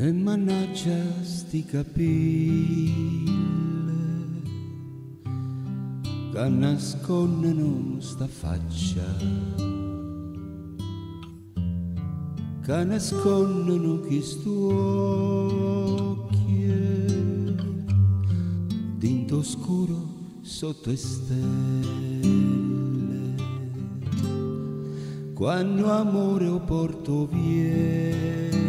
E mannaggia sti capille che nascondono sta faccia. Che nascondono chi stuocchie dinto scuro sotto stelle. Quando amore o porto viento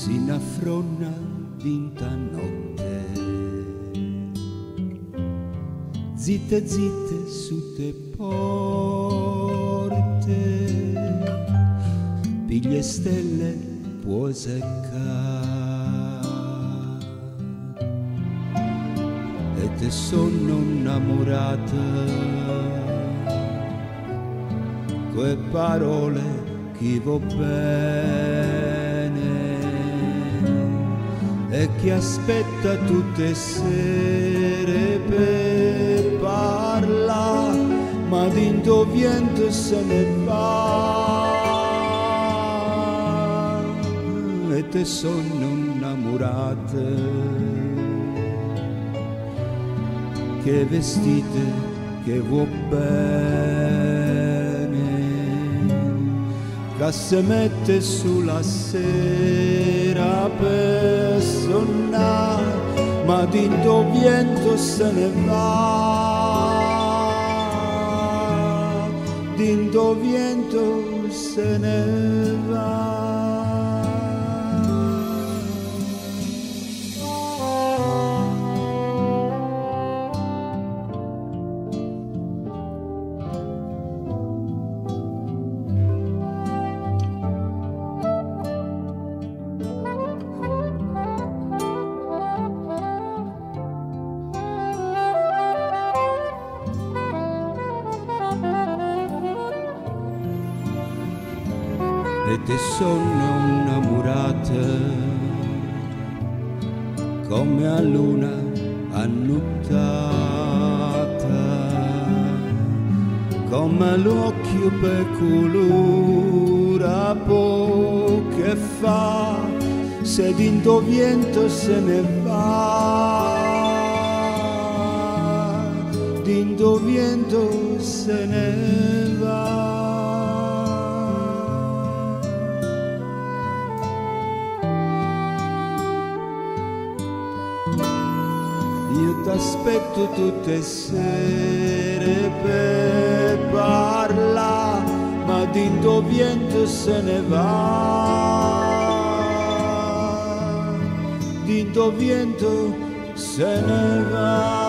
si naffronna d'inta notte. Zitte zitte su te porte piglie stelle può seccare. E te sono innamorata quelle parole che va bene e che aspetta tutte sere per parla ma dinto vento se ne va. E te sono innamorate che vestite che vuoi bene si mette sulla sera per sonnare ma dinto vento se ne va. Dinto vento se ne va e te sono innamorata come a luna annutata come l'occhio peculura po che fa. Se dinto vento se ne va. Dinto vento se ne va Io t'aspetto tutte sere per parla, ma dinto vento se ne va. Dinto vento se ne va.